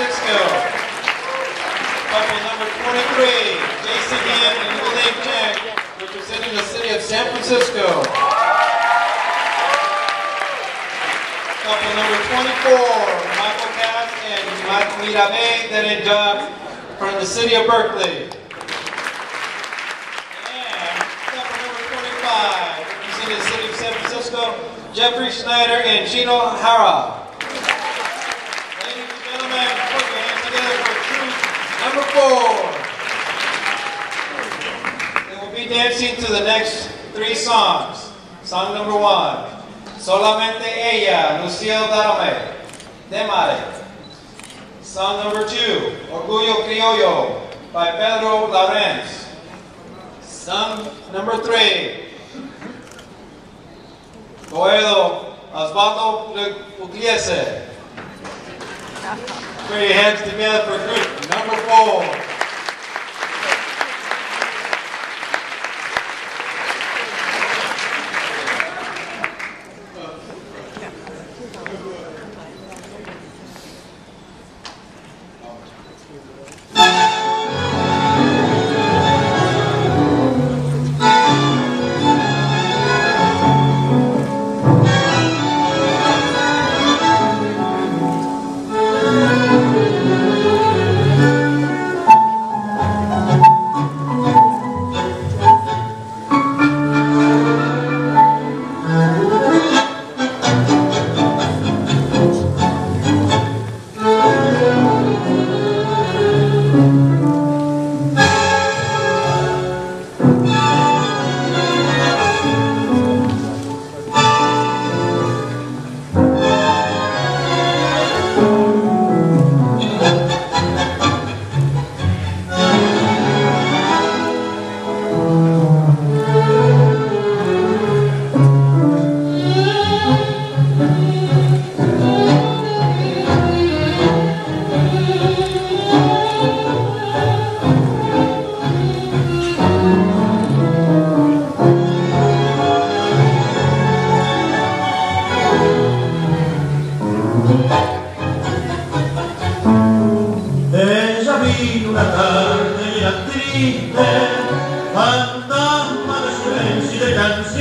Francisco. Couple number 23, Jason and Elaine Chang, representing the city of San Francisco. Couple number 24, Michael Cass and Mirabe Dereja from the city of Berkeley. And couple number 25, representing the city of San Francisco, Jeffrey Schneider and Chino Hara. Ladies and gentlemen, put your hands together for troop number four. They will be dancing to the next three songs. Song number one, Solamente Ella, Lucio Darome, Demare. Song number two, Orgullo Criollo, by Pedro Laurenz. Song number three, Boedo Osvaldo Pugliese. Put your hands together for group number four.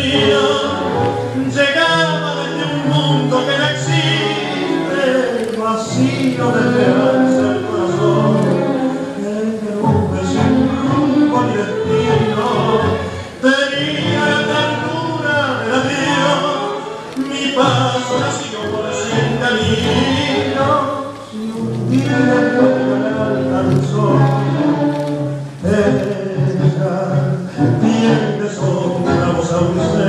De llegaba desde un mundo que no existe, vacío de esperanza el corazón, que nube sin rumbo ni destino, tenía la ternura del adiós, mi paso nació por sin camino, si un día me alcanzó, ella tiene sombra voz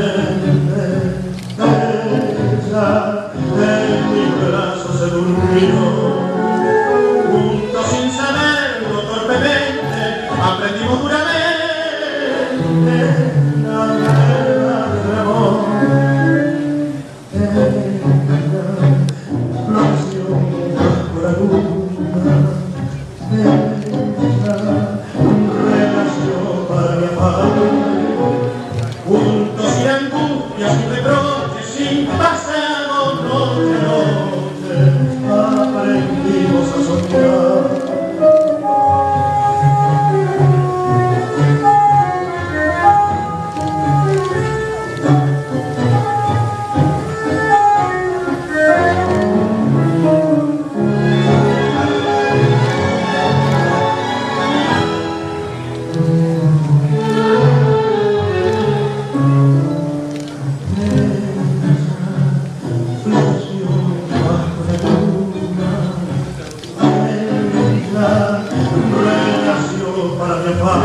palabra de paz.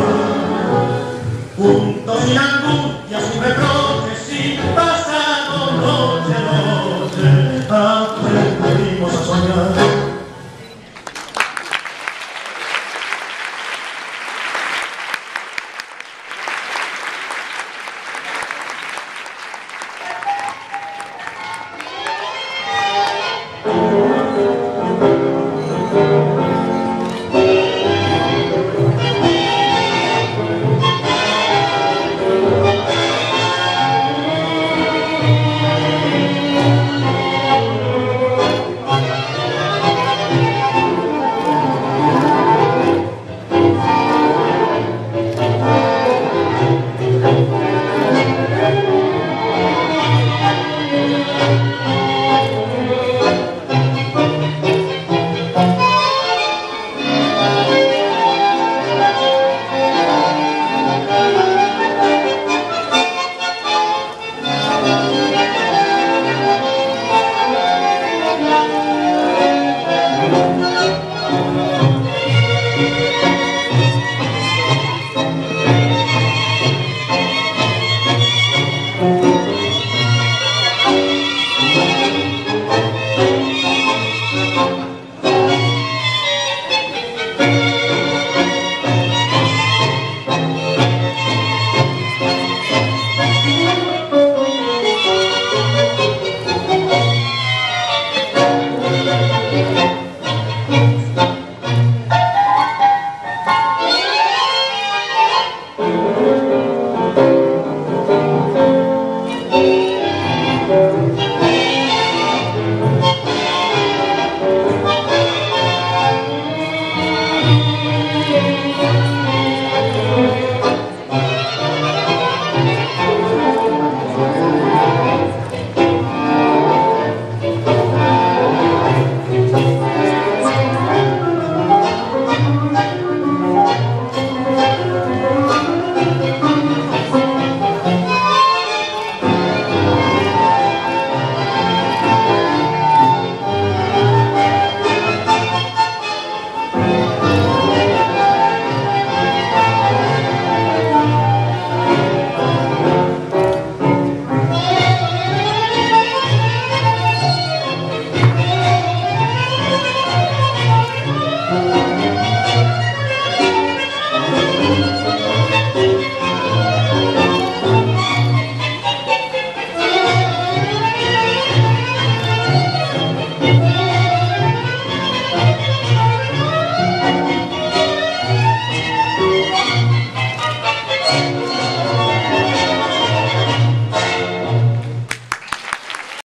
Juntos sin angustia. Yes.